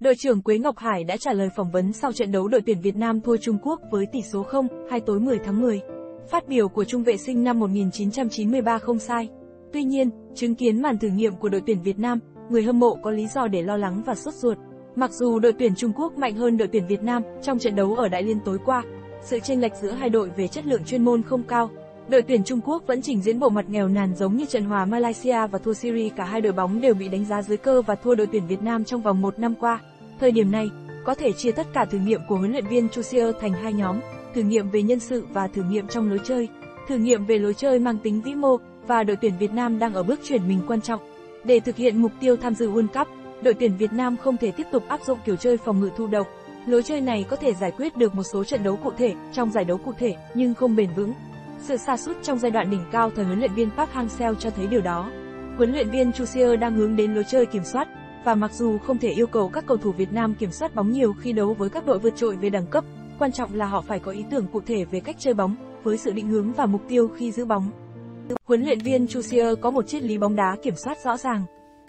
Đội trưởng Quế Ngọc Hải đã trả lời phỏng vấn sau trận đấu đội tuyển Việt Nam thua Trung Quốc với tỷ số 0, 2 tối 10 tháng 10. Phát biểu của trung vệ sinh năm 1993 không sai. Tuy nhiên, chứng kiến màn thử nghiệm của đội tuyển Việt Nam, người hâm mộ có lý do để lo lắng và sốt ruột. Mặc dù đội tuyển Trung Quốc mạnh hơn đội tuyển Việt Nam trong trận đấu ở Đại Liên tối qua, sự chênh lệch giữa hai đội về chất lượng chuyên môn không cao. Đội tuyển Trung Quốc vẫn trình diễn bộ mặt nghèo nàn giống như trận hòa Malaysia và thua Syria. Cả hai đội bóng đều bị đánh giá dưới cơ và thua đội tuyển Việt Nam trong vòng một năm qua. Thời điểm này, có thể chia tất cả thử nghiệm của huấn luyện viên Chusier thành hai nhóm, thử nghiệm về nhân sự và thử nghiệm trong lối chơi. Thử nghiệm về lối chơi mang tính vĩ mô và đội tuyển Việt Nam đang ở bước chuyển mình quan trọng. Để thực hiện mục tiêu tham dự World Cup, đội tuyển Việt Nam không thể tiếp tục áp dụng kiểu chơi phòng ngự thu độc. Lối chơi này có thể giải quyết được một số trận đấu cụ thể trong giải đấu cụ thể nhưng không bền vững. Sự sa sút trong giai đoạn đỉnh cao thời huấn luyện viên Park Hang-seo cho thấy điều đó. Huấn luyện viên Chusier đang hướng đến lối chơi kiểm soát, và mặc dù không thể yêu cầu các cầu thủ Việt Nam kiểm soát bóng nhiều khi đấu với các đội vượt trội về đẳng cấp, quan trọng là họ phải có ý tưởng cụ thể về cách chơi bóng, với sự định hướng và mục tiêu khi giữ bóng. Huấn luyện viên Chusier có một triết lý bóng đá kiểm soát rõ ràng.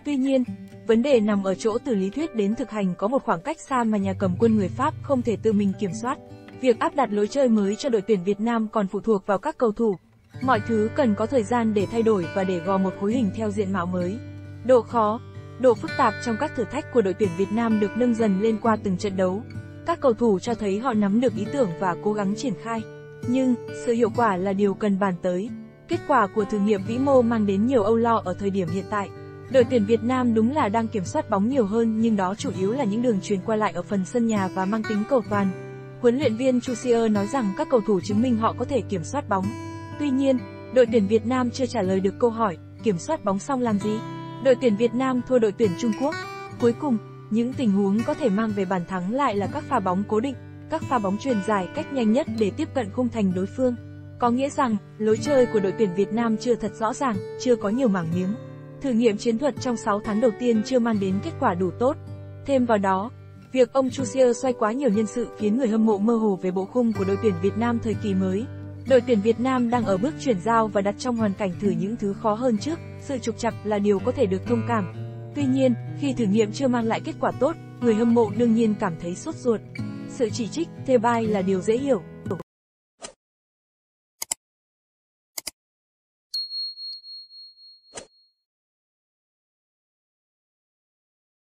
Tuy nhiên, vấn đề nằm ở chỗ từ lý thuyết đến thực hành có một khoảng cách xa mà nhà cầm quân người Pháp không thể tự mình kiểm soát. Việc áp đặt lối chơi mới cho đội tuyển Việt Nam còn phụ thuộc vào các cầu thủ. Mọi thứ cần có thời gian để thay đổi và để gò một khối hình theo diện mạo mới. Độ khó, độ phức tạp trong các thử thách của đội tuyển Việt Nam được nâng dần lên qua từng trận đấu. Các cầu thủ cho thấy họ nắm được ý tưởng và cố gắng triển khai. Nhưng, sự hiệu quả là điều cần bàn tới. Kết quả của thử nghiệm vĩ mô mang đến nhiều âu lo ở thời điểm hiện tại. Đội tuyển Việt Nam đúng là đang kiểm soát bóng nhiều hơn nhưng đó chủ yếu là những đường truyền qua lại ở phần sân nhà và mang tính cầu toàn. Huấn luyện viên Chusier nói rằng các cầu thủ chứng minh họ có thể kiểm soát bóng. Tuy nhiên, đội tuyển Việt Nam chưa trả lời được câu hỏi, kiểm soát bóng xong làm gì? Đội tuyển Việt Nam thua đội tuyển Trung Quốc. Cuối cùng, những tình huống có thể mang về bàn thắng lại là các pha bóng cố định, các pha bóng truyền dài cách nhanh nhất để tiếp cận khung thành đối phương. Có nghĩa rằng, lối chơi của đội tuyển Việt Nam chưa thật rõ ràng, chưa có nhiều mảng miếng. Thử nghiệm chiến thuật trong 6 tháng đầu tiên chưa mang đến kết quả đủ tốt. Thêm vào đó, việc ông Chusier xoay quá nhiều nhân sự khiến người hâm mộ mơ hồ về bộ khung của đội tuyển Việt Nam thời kỳ mới. Đội tuyển Việt Nam đang ở bước chuyển giao và đặt trong hoàn cảnh thử những thứ khó hơn trước, sự trục trặc là điều có thể được thông cảm. Tuy nhiên, khi thử nghiệm chưa mang lại kết quả tốt, người hâm mộ đương nhiên cảm thấy sốt ruột. Sự chỉ trích, thê bai là điều dễ hiểu.